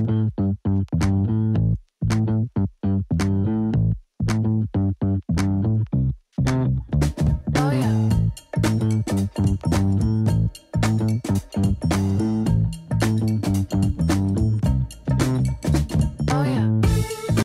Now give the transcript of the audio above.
Oh yeah. Oh,